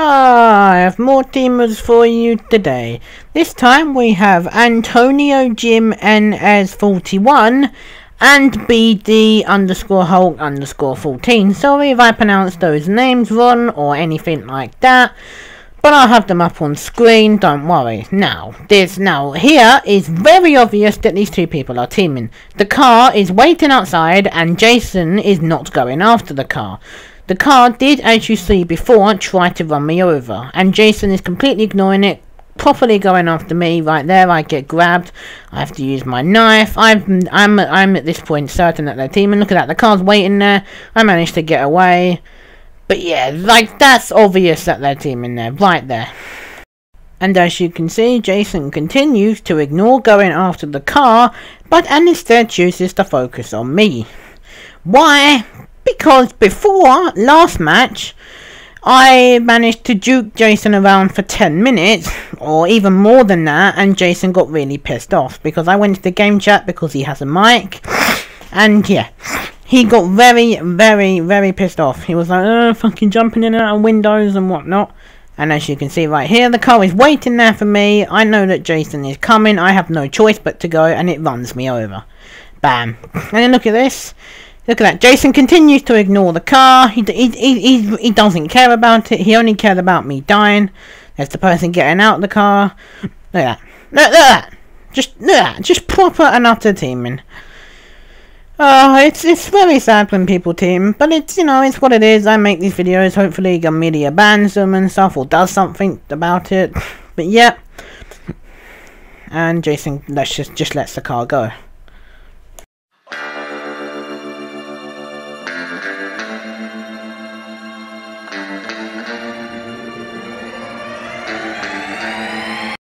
Ah, I have more teamers for you today. This time we have Antonio Jimenez41 and BD underscore Hulk underscore 14. Sorry if I pronounced those names wrong or anything like that. But I'll have them up on screen, don't worry. Now, this now here is very obvious that these two people are teaming. The car is waiting outside and Jason is not going after the car. The car did, as you see before, try to run me over, and Jason is completely ignoring it, properly going after me. Right there, I get grabbed. I have to use my knife. I'm, I'm, I'm at this point certain that they're teaming. Look at that, the car's waiting there. I managed to get away. But yeah, like that's obvious that they're teaming there, right there. And as you can see, Jason continues to ignore going after the car, but and instead chooses to focus on me. Why? Because before last match, I managed to juke Jason around for 10 minutes, or even more than that, and Jason got really pissed off because I went to the game chat because he has a mic, and yeah, he got very, very, very pissed off. He was like, oh, fucking jumping in and out of windows and whatnot. And as you can see right here, the car is waiting there for me. I know that Jason is coming. I have no choice but to go, and it runs me over. Bam. And then look at this. Look at that. Jason continues to ignore the car. He, he, he, he, doesn't care about it. He only cared about me dying. There's the person getting out of the car. Look at that. Look, look at that. Just, look at that. Just proper and utter teaming. Uh, it's it's very sad when people team, but it's, you know, it's what it is. I make these videos, hopefully the Media bans them and stuff, or does something about it. But yeah. And Jason let's just, just lets the car go.